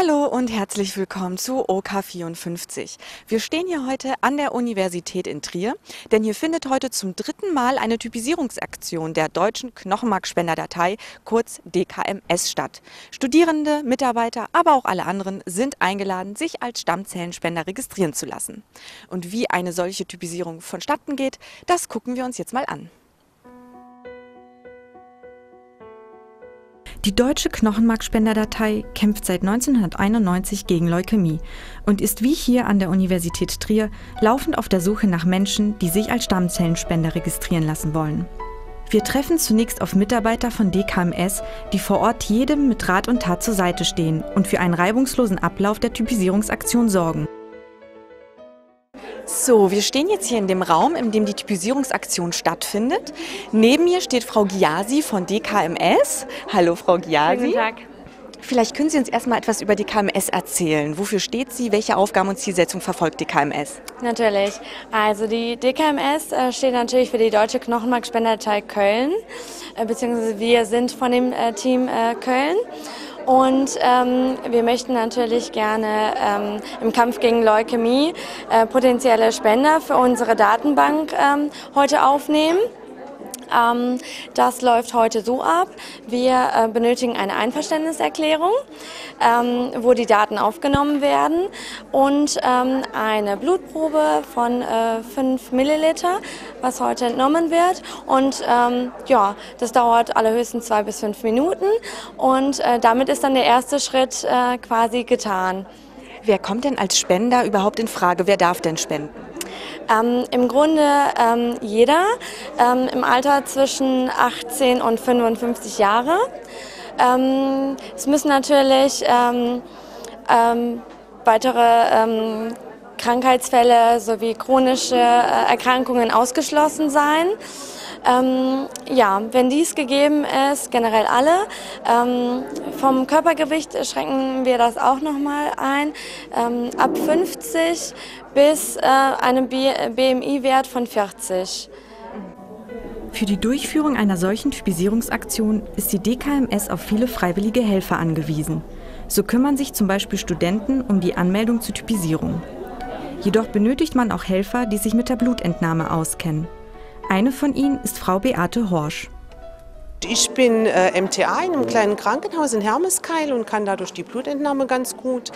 Hallo und herzlich willkommen zu OK54. Wir stehen hier heute an der Universität in Trier, denn hier findet heute zum dritten Mal eine Typisierungsaktion der deutschen Knochenmarkspenderdatei, kurz DKMS, statt. Studierende, Mitarbeiter, aber auch alle anderen sind eingeladen, sich als Stammzellenspender registrieren zu lassen. Und wie eine solche Typisierung vonstatten geht, das gucken wir uns jetzt mal an. Die deutsche Knochenmarkspenderdatei kämpft seit 1991 gegen Leukämie und ist wie hier an der Universität Trier laufend auf der Suche nach Menschen, die sich als Stammzellenspender registrieren lassen wollen. Wir treffen zunächst auf Mitarbeiter von DKMS, die vor Ort jedem mit Rat und Tat zur Seite stehen und für einen reibungslosen Ablauf der Typisierungsaktion sorgen. So, wir stehen jetzt hier in dem Raum, in dem die Typisierungsaktion stattfindet. Neben mir steht Frau Giasi von DKMS. Hallo, Frau Giasi. Guten Tag. Vielleicht können Sie uns erstmal etwas über die KMS erzählen. Wofür steht sie? Welche Aufgaben und Zielsetzung verfolgt die KMS? Natürlich. Also die DKMS äh, steht natürlich für die Deutsche Knochenmarkspenderdatei Köln, äh, beziehungsweise wir sind von dem äh, Team Köln. Und ähm, wir möchten natürlich gerne ähm, im Kampf gegen Leukämie äh, potenzielle Spender für unsere Datenbank ähm, heute aufnehmen. Ähm, das läuft heute so ab. Wir äh, benötigen eine Einverständniserklärung, ähm, wo die Daten aufgenommen werden und ähm, eine Blutprobe von äh, 5 Milliliter, was heute entnommen wird. Und ähm, ja, das dauert allerhöchstens zwei bis fünf Minuten und äh, damit ist dann der erste Schritt äh, quasi getan. Wer kommt denn als Spender überhaupt in Frage? Wer darf denn spenden? Ähm, Im Grunde ähm, jeder ähm, im Alter zwischen 18 und 55 Jahre. Ähm, es müssen natürlich ähm, ähm, weitere Krankheitsfälle sowie chronische äh, Erkrankungen ausgeschlossen sein. Ähm, ja, wenn dies gegeben ist, generell alle. Ähm, vom Körpergewicht schränken wir das auch nochmal ein. Ähm, ab 50 bis äh, einem BMI-Wert von 40. Für die Durchführung einer solchen Typisierungsaktion ist die DKMS auf viele freiwillige Helfer angewiesen. So kümmern sich zum Beispiel Studenten um die Anmeldung zur Typisierung. Jedoch benötigt man auch Helfer, die sich mit der Blutentnahme auskennen. Eine von ihnen ist Frau Beate Horsch. Ich bin äh, MTA in einem kleinen Krankenhaus in Hermeskeil und kann dadurch die Blutentnahme ganz gut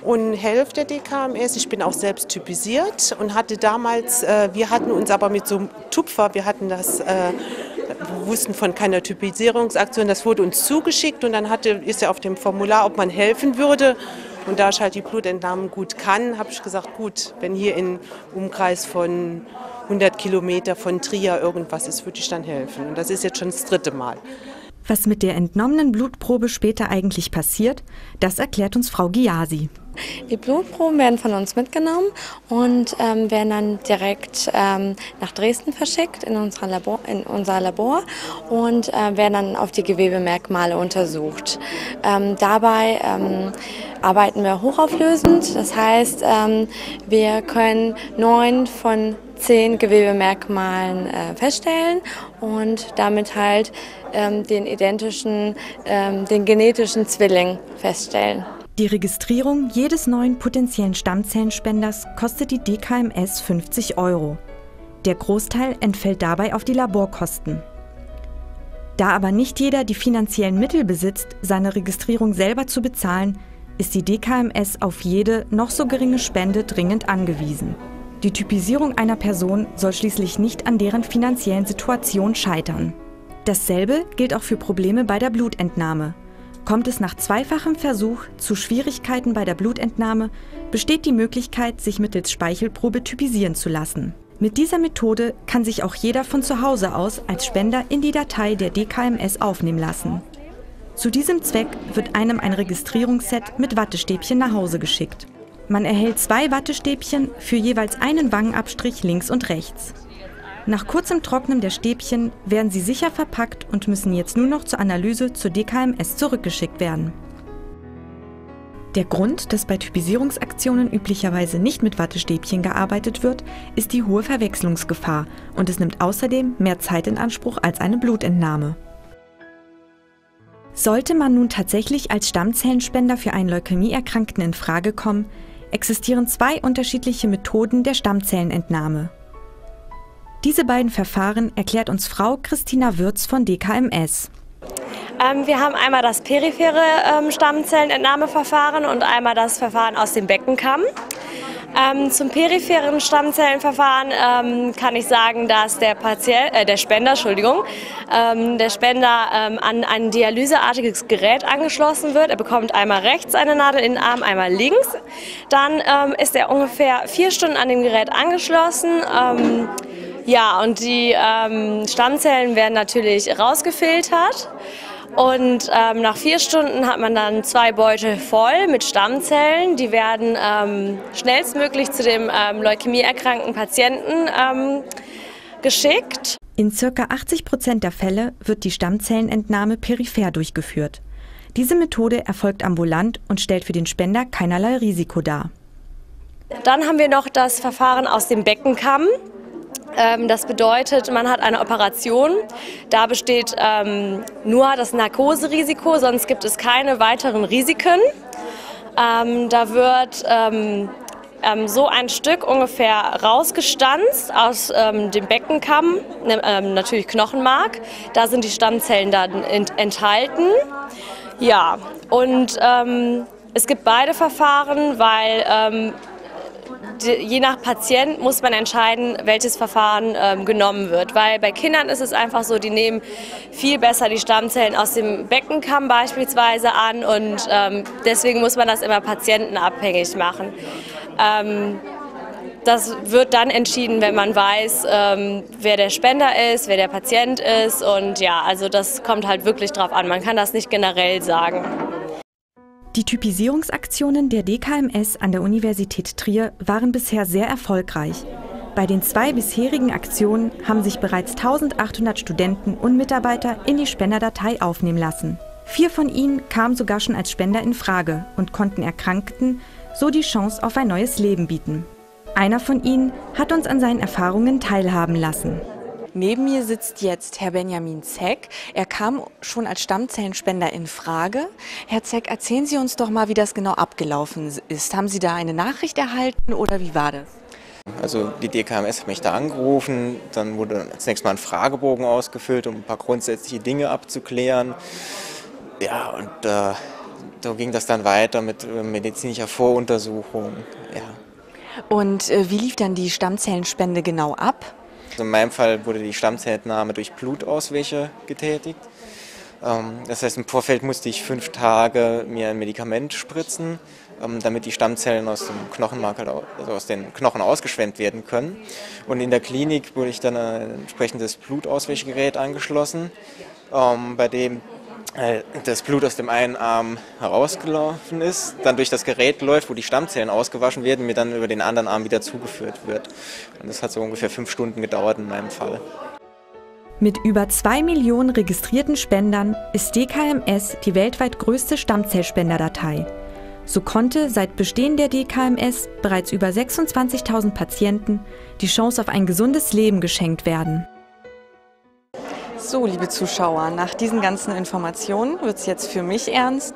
und helfe der DKMS. Ich bin auch selbst typisiert und hatte damals, äh, wir hatten uns aber mit so einem Tupfer, wir hatten das, äh, wussten von keiner Typisierungsaktion, das wurde uns zugeschickt und dann hatte, ist ja auf dem Formular, ob man helfen würde. Und da ich halt die Blutentnahmen gut kann, habe ich gesagt, gut, wenn hier im Umkreis von 100 Kilometer von Trier irgendwas ist, würde ich dann helfen. Und das ist jetzt schon das dritte Mal. Was mit der entnommenen Blutprobe später eigentlich passiert, das erklärt uns Frau Giasi. Die Blutproben werden von uns mitgenommen und ähm, werden dann direkt ähm, nach Dresden verschickt in, Labor, in, unser Labor und äh, werden dann auf die Gewebemerkmale untersucht. Ähm, dabei ähm, arbeiten wir hochauflösend, das heißt, ähm, wir können neun von zehn Gewebemerkmalen äh, feststellen und damit halt ähm, den identischen, den genetischen Zwilling feststellen. Die Registrierung jedes neuen potenziellen Stammzellenspenders kostet die DKMS 50 Euro. Der Großteil entfällt dabei auf die Laborkosten. Da aber nicht jeder die finanziellen Mittel besitzt, seine Registrierung selber zu bezahlen, ist die DKMS auf jede noch so geringe Spende dringend angewiesen. Die Typisierung einer Person soll schließlich nicht an deren finanziellen Situation scheitern. Dasselbe gilt auch für Probleme bei der Blutentnahme. Kommt es nach zweifachem Versuch zu Schwierigkeiten bei der Blutentnahme, besteht die Möglichkeit, sich mittels Speichelprobe typisieren zu lassen. Mit dieser Methode kann sich auch jeder von zu Hause aus als Spender in die Datei der DKMS aufnehmen lassen. Zu diesem Zweck wird einem ein Registrierungsset mit Wattestäbchen nach Hause geschickt. Man erhält zwei Wattestäbchen für jeweils einen Wangenabstrich links und rechts. Nach kurzem Trocknen der Stäbchen werden sie sicher verpackt und müssen jetzt nur noch zur Analyse zur DKMS zurückgeschickt werden. Der Grund, dass bei Typisierungsaktionen üblicherweise nicht mit Wattestäbchen gearbeitet wird, ist die hohe Verwechslungsgefahr und es nimmt außerdem mehr Zeit in Anspruch als eine Blutentnahme. Sollte man nun tatsächlich als Stammzellenspender für einen Leukämieerkrankten in Frage kommen, existieren zwei unterschiedliche Methoden der Stammzellenentnahme. Diese beiden Verfahren erklärt uns Frau Christina Würz von DKMS. Ähm, wir haben einmal das periphere ähm, Stammzellenentnahmeverfahren und einmal das Verfahren aus dem Beckenkamm. Ähm, zum peripheren Stammzellenverfahren ähm, kann ich sagen, dass der, Patient, äh, der Spender, Entschuldigung, ähm, der Spender ähm, an ein dialyseartiges Gerät angeschlossen wird. Er bekommt einmal rechts eine Nadel in den Arm, einmal links. Dann ähm, ist er ungefähr vier Stunden an dem Gerät angeschlossen. Ähm, ja, und die Stammzellen werden natürlich rausgefiltert. Und ähm, nach vier Stunden hat man dann zwei Beutel voll mit Stammzellen. Die werden ähm, schnellstmöglich zu dem ähm, leukämieerkrankten Patienten ähm, geschickt. In ca. 80 Prozent der Fälle wird die Stammzellenentnahme peripher durchgeführt. Diese Methode erfolgt ambulant und stellt für den Spender keinerlei Risiko dar. Dann haben wir noch das Verfahren aus dem Beckenkamm. Ähm, das bedeutet, man hat eine Operation. Da besteht ähm, nur das Narkoserisiko, sonst gibt es keine weiteren Risiken. Ähm, da wird ähm, ähm, so ein Stück ungefähr rausgestanzt aus ähm, dem Beckenkamm, ne, natürlich Knochenmark. Da sind die Stammzellen dann ent enthalten. Ja, und es gibt beide Verfahren, weil je nach Patient muss man entscheiden, welches Verfahren ähm, genommen wird. Weil bei Kindern ist es einfach so, die nehmen viel besser die Stammzellen aus dem Beckenkamm beispielsweise an und ähm, deswegen muss man das immer patientenabhängig machen. Ähm, das wird dann entschieden, wenn man weiß, ähm, wer der Spender ist, wer der Patient ist und ja, also das kommt halt wirklich drauf an. Man kann das nicht generell sagen. Die Typisierungsaktionen der DKMS an der Universität Trier waren bisher sehr erfolgreich. Bei den zwei bisherigen Aktionen haben sich bereits 1800 Studenten und Mitarbeiter in die Spenderdatei aufnehmen lassen. Vier von ihnen kamen sogar schon als Spender in Frage und konnten Erkrankten so die Chance auf ein neues Leben bieten. Einer von ihnen hat uns an seinen Erfahrungen teilhaben lassen. Neben mir sitzt jetzt Herr Benjamin Zeck. Er kam schon als Stammzellenspender in Frage. Herr Zeck, erzählen Sie uns doch mal, wie das genau abgelaufen ist. Haben Sie da eine Nachricht erhalten oder wie war das? Also die DKMS hat mich da angerufen, dann wurde zunächst mal ein Fragebogen ausgefüllt, um ein paar grundsätzliche Dinge abzuklären. Ja, und äh, so ging das dann weiter mit äh, medizinischer Voruntersuchung. Ja. Und äh, wie lief dann die Stammzellenspende genau ab? Also in meinem Fall wurde die Stammzellentnahme durch Blutauswäsche getätigt. Ähm, das heißt, im Vorfeld musste ich fünf Tage mir ein Medikament spritzen, ähm, damit die Stammzellen aus dem Knochenmark, halt also aus den Knochen ausgeschwemmt werden können. Und in der Klinik wurde ich dann ein entsprechendes Blutauswäschegerät angeschlossen, ähm, bei dem das Blut aus dem einen Arm herausgelaufen ist, dann durch das Gerät läuft, wo die Stammzellen ausgewaschen werden, mir dann über den anderen Arm wieder zugeführt wird. Und das hat so ungefähr fünf Stunden gedauert in meinem Fall. Mit über zwei Millionen registrierten Spendern ist DKMS die weltweit größte Stammzellspenderdatei. So konnte seit Bestehen der DKMS bereits über 26.000 Patienten die Chance auf ein gesundes Leben geschenkt werden. So, liebe Zuschauer, nach diesen ganzen Informationen wird es jetzt für mich ernst.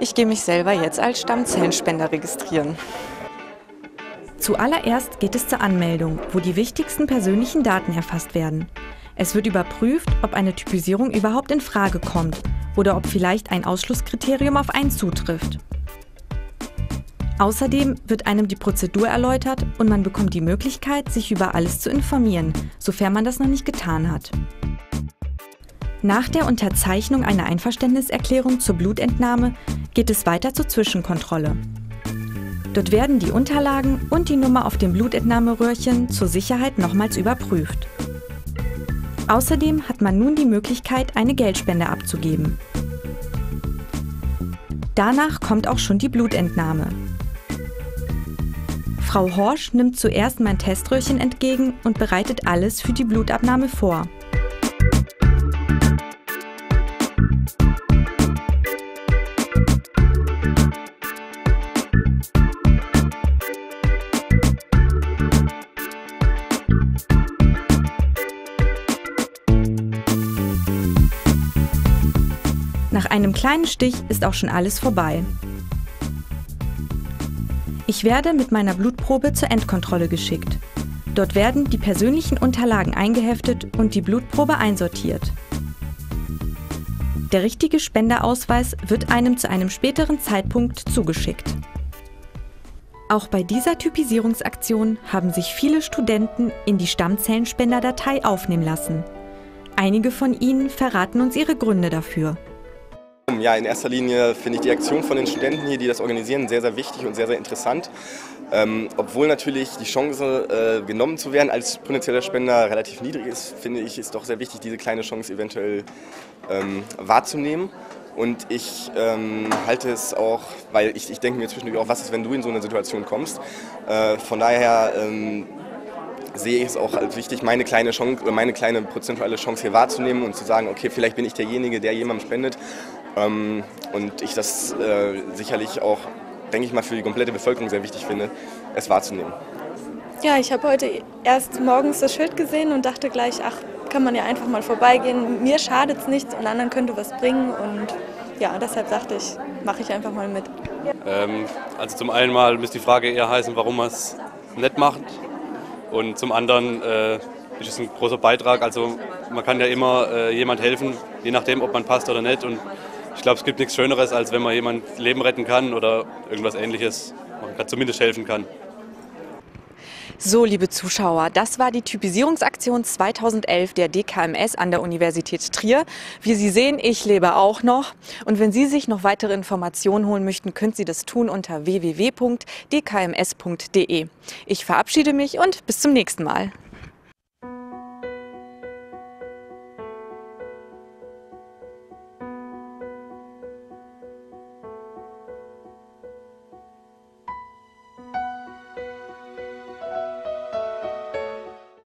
Ich gehe mich selber jetzt als Stammzellenspender registrieren. Zuallererst geht es zur Anmeldung, wo die wichtigsten persönlichen Daten erfasst werden. Es wird überprüft, ob eine Typisierung überhaupt in Frage kommt oder ob vielleicht ein Ausschlusskriterium auf einen zutrifft. Außerdem wird einem die Prozedur erläutert und man bekommt die Möglichkeit, sich über alles zu informieren, sofern man das noch nicht getan hat. Nach der Unterzeichnung einer Einverständniserklärung zur Blutentnahme geht es weiter zur Zwischenkontrolle. Dort werden die Unterlagen und die Nummer auf dem Blutentnahmeröhrchen zur Sicherheit nochmals überprüft. Außerdem hat man nun die Möglichkeit, eine Geldspende abzugeben. Danach kommt auch schon die Blutentnahme. Frau Horsch nimmt zuerst mein Teströhrchen entgegen und bereitet alles für die Blutabnahme vor. Nach einem kleinen Stich ist auch schon alles vorbei. Ich werde mit meiner Blutprobe zur Endkontrolle geschickt. Dort werden die persönlichen Unterlagen eingeheftet und die Blutprobe einsortiert. Der richtige Spenderausweis wird einem zu einem späteren Zeitpunkt zugeschickt. Auch bei dieser Typisierungsaktion haben sich viele Studenten in die Stammzellenspender-Datei aufnehmen lassen. Einige von ihnen verraten uns ihre Gründe dafür. Ja, in erster Linie finde ich die Aktion von den Studenten hier, die das organisieren, sehr, sehr wichtig und sehr, sehr interessant. Ähm, obwohl natürlich die Chance, äh, genommen zu werden als potenzieller Spender relativ niedrig ist, finde ich, ist doch sehr wichtig, diese kleine Chance eventuell ähm, wahrzunehmen. Und ich ähm, halte es auch, weil ich, ich denke mir zwischendurch auch, was ist, wenn du in so eine Situation kommst. Äh, von daher ähm, sehe ich es auch als wichtig, meine kleine Chance, meine kleine prozentuale Chance hier wahrzunehmen und zu sagen, okay, vielleicht bin ich derjenige, der jemandem spendet. Ähm, und ich das äh, sicherlich auch, denke ich mal, für die komplette Bevölkerung sehr wichtig finde, es wahrzunehmen. Ja, ich habe heute erst morgens das Schild gesehen und dachte gleich, ach, kann man ja einfach mal vorbeigehen. Mir schadet es nichts und anderen könnte was bringen. Und ja, deshalb dachte ich, mache ich einfach mal mit. Ähm, also zum einen mal müsste die Frage eher heißen, warum man es nicht macht. Und zum anderen äh, ist es ein großer Beitrag. Also man kann ja immer äh, jemand helfen, je nachdem, ob man passt oder nicht. Und ich glaube, es gibt nichts Schöneres, als wenn man jemand Leben retten kann oder irgendwas Ähnliches. Man kann zumindest helfen kann. So, liebe Zuschauer, das war die Typisierungsaktion 2011 der DKMS an der Universität Trier. Wie Sie sehen, ich lebe auch noch. Und wenn Sie sich noch weitere Informationen holen möchten, können Sie das tun unter www.dkms.de. Ich verabschiede mich und bis zum nächsten Mal.